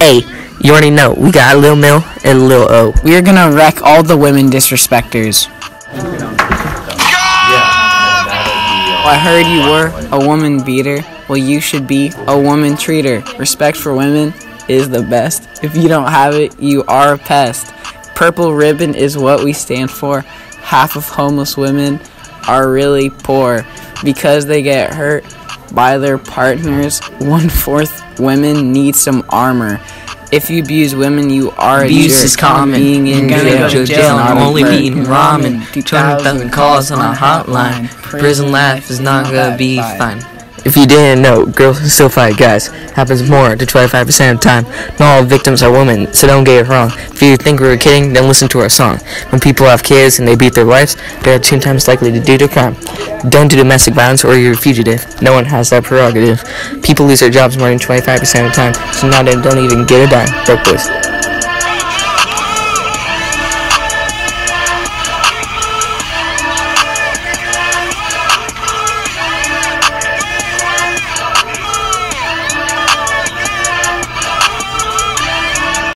Hey, you already know, we got a Lil Mill and a Lil O. We are gonna wreck all the women disrespecters. I heard you were a woman beater. Well, you should be a woman treater. Respect for women is the best. If you don't have it, you are a pest. Purple ribbon is what we stand for. Half of homeless women are really poor because they get hurt by their partners. One fourth women need some armor. If you abuse women, you are Abuse is common. Being in You're jail, go to jail and only eating ramen. 200,000 calls on a hotline. Prison life is not gonna be fine. If you didn't know, girls still fight guys. Happens more to 25% of the time. Not all victims are women, so don't get it wrong. If you think we were kidding, then listen to our song. When people have kids and they beat their wives, they're two times likely to do the crime. Don't do domestic violence or you're a fugitive. No one has that prerogative. People lose their jobs more than 25% of the time, so now they don't even get a dime. Broke boys.